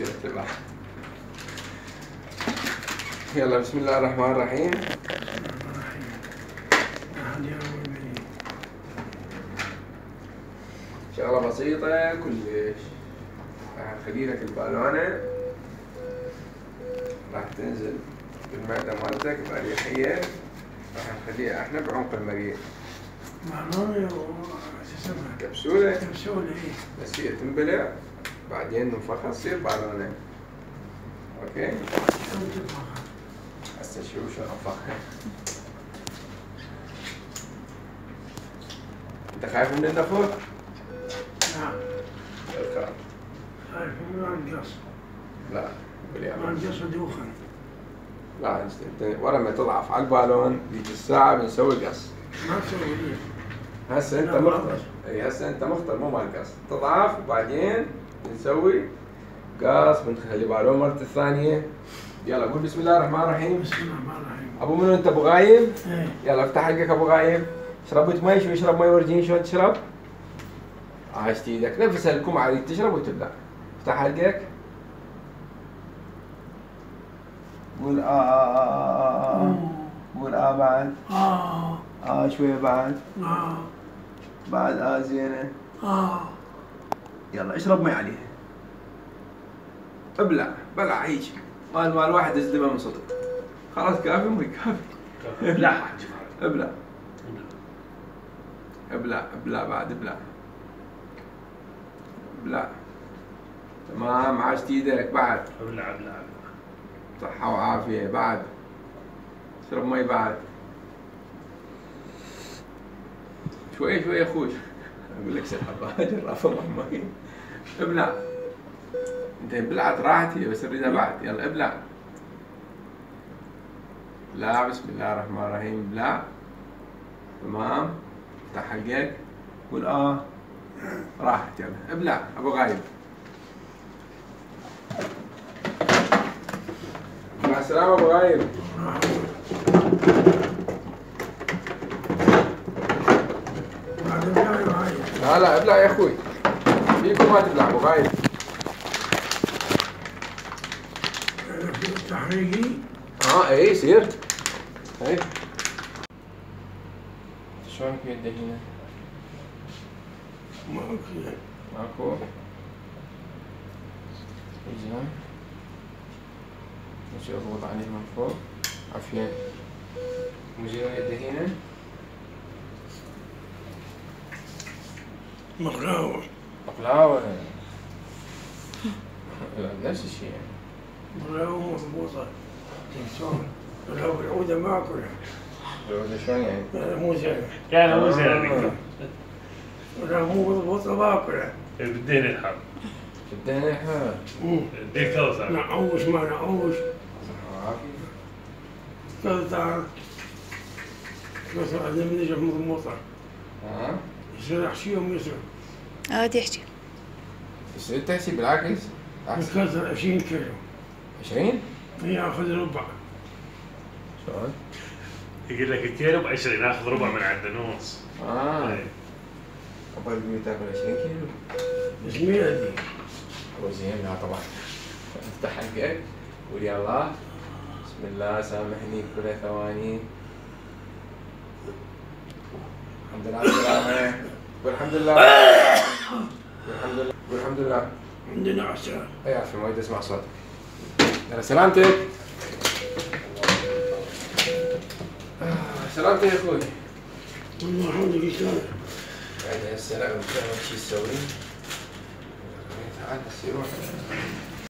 يصير تبع يلا بسم الله الرحمن الرحيم. شغلة بسيطة كلش. راح نخلي لك البالونة. راح تنزل بالمعدة مالتك بأريحية. راح نخليها إحنا بعمق المريء. بالونة كبسولة. كبسولة إيه. بس هي تنبلع. بعدين ننفخها تصير بالونة أوكي؟ هسه شوف شلون انفخها أنت خايف من النفخ؟ الخاف خايف من القص لا باليابان القص دوخا لا انت ورا ما تضعف على البالون ديك الساعة بنسوي قص ما تسوي هسه انت مختار. إي هسه انت مختار مو مال قص تضعف وبعدين بنسوي قص بنخلي بالون مرة الثانية. يلا قول بسم الله الرحمن الرحيم. بسم الله الرحمن الرحيم. أبو منو أنت؟ أبو غايب؟ إيه يلا افتح حلقك أبو غايب. اشرب مي شو يشرب مي ورجيني؟ شلون تشرب؟ عاشت إيدك نفس الكم عادي تشرب وتبلع افتح حلقك قول آه آه آه آه قول آه بعد. آه. آه شوية بعد. آه. بعد آه زينة آه. يلا اشرب مي عليها. ابلع بلع هيك مال مال واحد يزلمه من صدق خلاص كافي مي كافي. لا ابلع. ابلع. ابلع بعد ابلع. ابلع. تمام عاشت إيدك بعد. ابلع ابلع. صحة وعافية بعد. اشرب مي بعد. شوي شوي يا أخوي أقول لك سحب جرافة مي ابلع. أنت بلعت راحتي بس اريدها بعد يلا ابلع. لا بسم الله الرحمن الرحيم. ابلع تمام. افتح حلقك قول آه. راحت يلا. ابلع. أبو غايب. مع السلامة أبو غايب. لا لا ابلع يا أخوي. فيكم ما تبلع ابو غايب تحريقي آه إيه يصير. إيه. شلون في يده هنا؟ ما أوكي ماكو. زين. نجي أضغط عليه من فوق. عافية. نجي يده McLaren. McLaren. necessaire. McLaren was bosa. Então, o da mácula. Eu deixei. Era música. Era música, Ik Era música bosa mácula. Eu dei errado. Dei errado. Dei causa. Na aos, mano, aos. Causa. Causa, a gente me deixa. Ah? بس يصير احشي يوم يصير عادي أحكي. يصير تحسي بالعكس. الكسر 20 كيلو. 20 ياخذ ربع. شلون؟ يقول لك الكيلو ب 20 ناخذ ربع من عند نص آه. أبغى تقول تاكل 20 كيلو. بس مين هذي؟ هو زين لا طبعا. أفتح حقك. قول يا الله. بسم الله سامحني كل ثواني الحمد لله على السلامة قول الحمد لله. قول الحمد لله. قول الحمد لله. عندنا عسل أي عافية ما اسمع صوتك. يلا سلامتك. آه، سلامتك يا أخوي. والله الحمد لله بعد هالسنة وش شو تسوي؟ تعال بس يروح